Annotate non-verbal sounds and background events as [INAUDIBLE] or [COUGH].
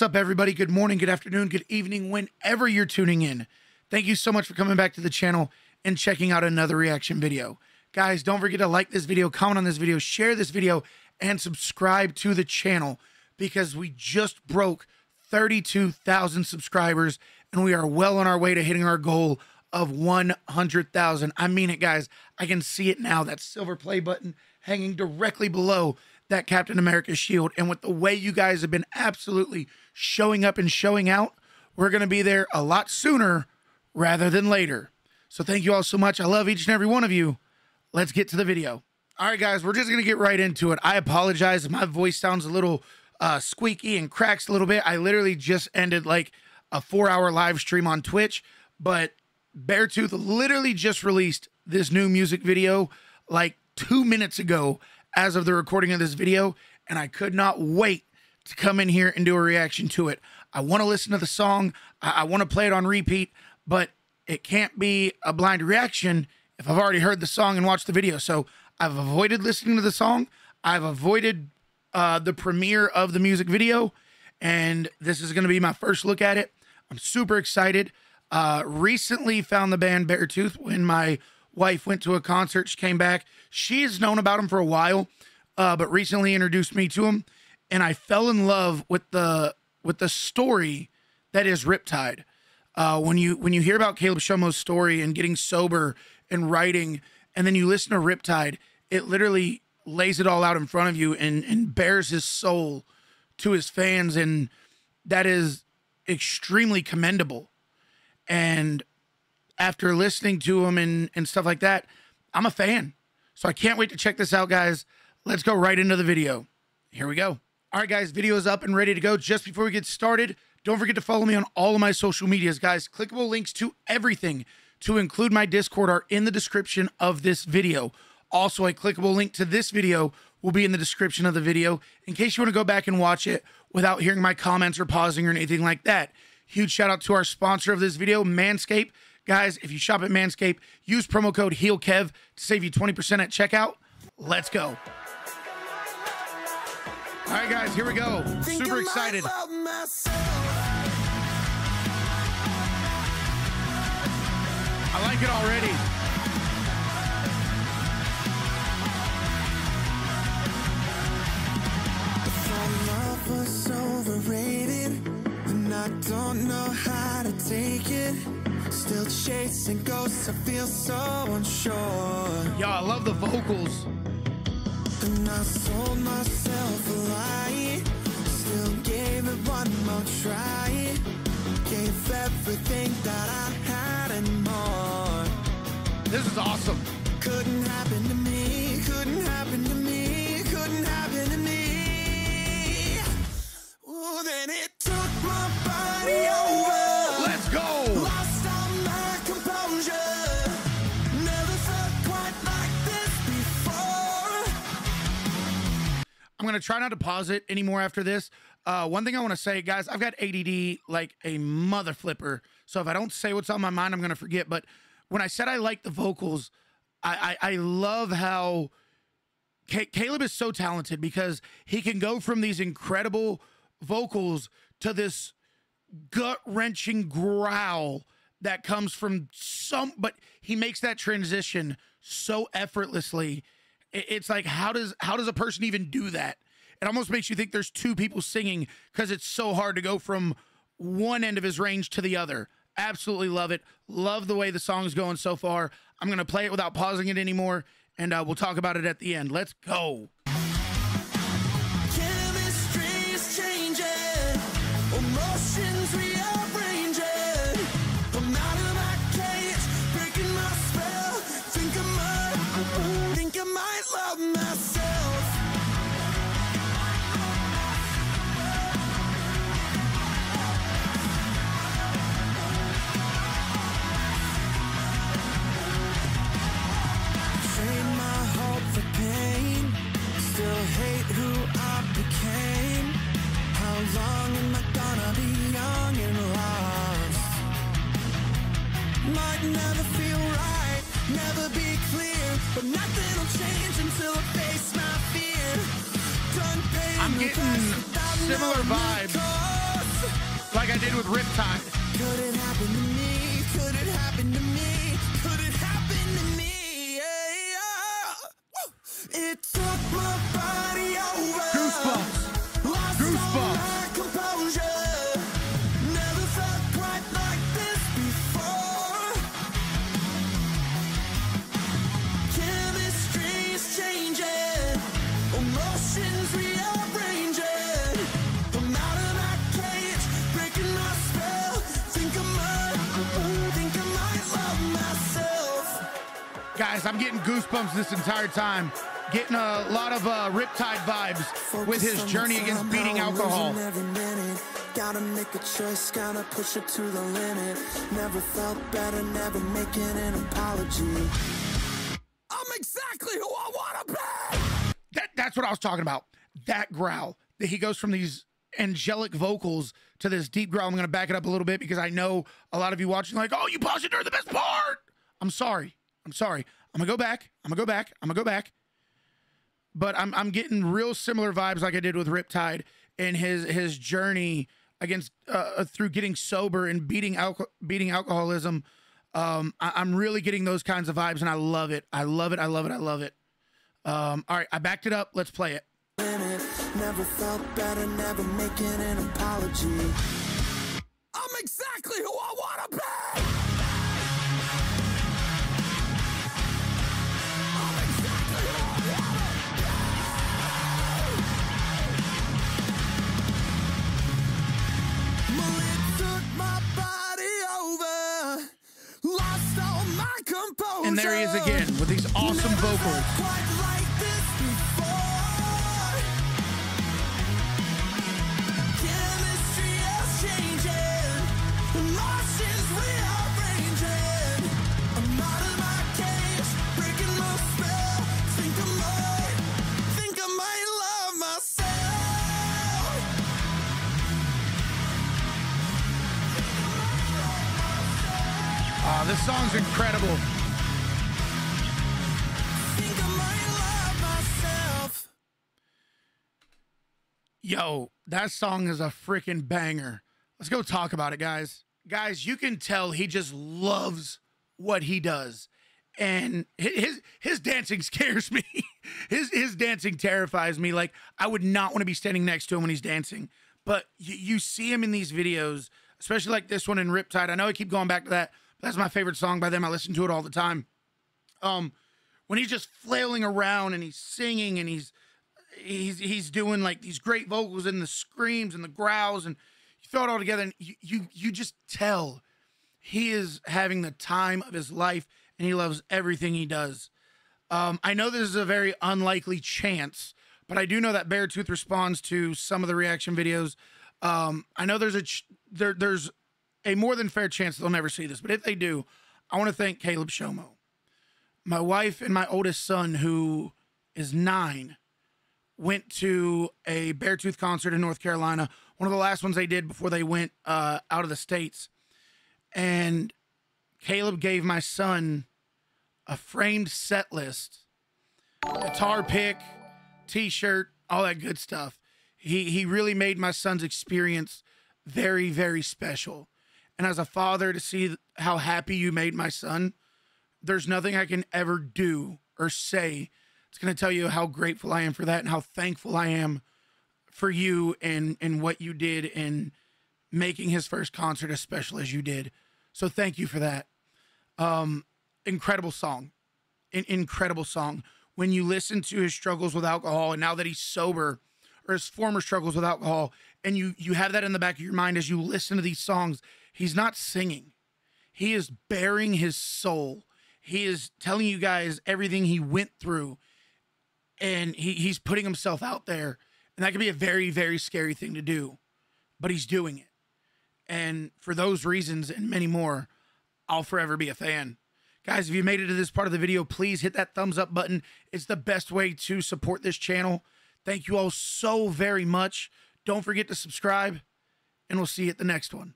What's up, everybody? Good morning, good afternoon, good evening, whenever you're tuning in. Thank you so much for coming back to the channel and checking out another reaction video. Guys, don't forget to like this video, comment on this video, share this video, and subscribe to the channel because we just broke 32,000 subscribers and we are well on our way to hitting our goal of 100,000. I mean it, guys. I can see it now. That silver play button hanging directly below that Captain America shield. And with the way you guys have been absolutely showing up and showing out, we're going to be there a lot sooner rather than later. So thank you all so much. I love each and every one of you. Let's get to the video. All right, guys, we're just going to get right into it. I apologize if my voice sounds a little uh, squeaky and cracks a little bit. I literally just ended like a four hour live stream on Twitch, but Beartooth literally just released this new music video like two minutes ago as of the recording of this video, and I could not wait to come in here and do a reaction to it. I want to listen to the song, I, I want to play it on repeat, but it can't be a blind reaction if I've already heard the song and watched the video. So I've avoided listening to the song. I've avoided uh, the premiere of the music video, and this is going to be my first look at it. I'm super excited. Uh, recently found the band Beartooth when my wife went to a concert. She came back. She has known about him for a while, uh, but recently introduced me to him, and I fell in love with the with the story that is Riptide. Uh, when you when you hear about Caleb Shomo's story and getting sober and writing, and then you listen to Riptide, it literally lays it all out in front of you and and bares his soul to his fans, and that is extremely commendable. And after listening to him and, and stuff like that, I'm a fan. So I can't wait to check this out, guys. Let's go right into the video. Here we go. All right, guys, video is up and ready to go. Just before we get started, don't forget to follow me on all of my social medias, guys. Clickable links to everything, to include my Discord, are in the description of this video. Also, a clickable link to this video will be in the description of the video in case you want to go back and watch it without hearing my comments or pausing or anything like that. Huge shout out to our sponsor of this video, Manscaped. Guys, if you shop at Manscaped, use promo code HEELKEV to save you 20% at checkout. Let's go. All right, guys, here we go. Super excited. I like it already. overrated, and I don't know how to take it. Still chasing ghosts, I feel so unsure. Yo, I love the vocals. And I sold myself a lie. Still gave it one more try. Gave everything that I had and more. This is awesome. Couldn't happen to me, I'm gonna try not to pause it anymore after this. Uh, one thing I want to say, guys, I've got ADD like a mother flipper. So if I don't say what's on my mind, I'm gonna forget. But when I said I like the vocals, I I, I love how Ca- Caleb is so talented because he can go from these incredible vocals to this gut wrenching growl that comes from some, but he makes that transition so effortlessly. It's like how does how does a person even do that? It almost makes you think there's two people singing because it's so hard to go from one end of his range to the other. Absolutely love it. Love the way the song's going so far. I'm gonna play it without pausing it anymore, and uh, we'll talk about it at the end. Let's go. Never be clear, but nothing will change until I face my fear. I'm getting similar vibes. like I did with Riptide. Could it happen to me? Could it happen to me? Could it happen to me? Yeah, yeah. It took my body over. Goosebumps. Guys, I'm getting goosebumps this entire time. Getting a lot of uh, Riptide vibes with his journey against beating alcohol. Gotta make a choice, gotta push it to the limit. Never felt better, never making an apology. I'm exactly who I wanna be! That, that's what I was talking about. That growl. That he goes from these angelic vocals to this deep growl. I'm going to back it up a little bit because I know a lot of you watching like, oh, you paused it during the best part. I'm sorry. I'm sorry. I'm to go back. I'm to go back. I'm to go back. But I'm, I'm getting real similar vibes like I did with Riptide and his his journey against uh, through getting sober and beating alco- beating alcoholism. Um, I, I'm really getting those kinds of vibes and I love it. I love it. I love it. I love it. Um, all right, I backed it up. Let's play it. Myself. Uh, this song's incredible. Yo, that song is a freaking banger. Let's go talk about it, guys. Guys, you can tell he just loves what he does. And his his dancing [LAUGHS] scares me. His his dancing terrifies me. Like I would not want to be standing next to him when he's dancing. But you, you see him in these videos, especially like this one in Riptide. I know I keep going back to that. That's my favorite song by them. I listen to it all the time. Um, when he's just flailing around and he's singing and he's he's he's doing like these great vocals and the screams and the growls and you throw it all together and you you, you just tell he is having the time of his life and he loves everything he does. Um, I know this is a very unlikely chance, but I do know that Beartooth responds to some of the reaction videos. Um, I know there's a ch- there there's a more than fair chance they'll never see this, but if they do, I want to thank Caleb Shomo, my wife and my oldest son, who is nine went to a Beartooth concert in North Carolina, one of the last ones they did before they went uh, out of the states. And Caleb gave my son a framed set list, guitar pick, t-shirt, all that good stuff. He he really made my son's experience very very special. And as a father to see how happy you made my son, there's nothing I can ever do or say. It's going to tell you how grateful I am for that and how thankful I am for you and and what you did in making his first concert as special as you did. So thank you for that. Um, incredible song, An incredible song. When you listen to his struggles with alcohol, and now that he's sober, or his former struggles with alcohol, and you you have that in the back of your mind as you listen to these songs, he's not singing. He is baring his soul. He is telling you guys everything he went through, and he, he's putting himself out there. And that can be a very, very scary thing to do, but he's doing it. And for those reasons and many more, I'll forever be a fan. Guys, if you made it to this part of the video, please hit that thumbs up button. It's the best way to support this channel. Thank you all so very much. Don't forget to subscribe, and we'll see you at the next one.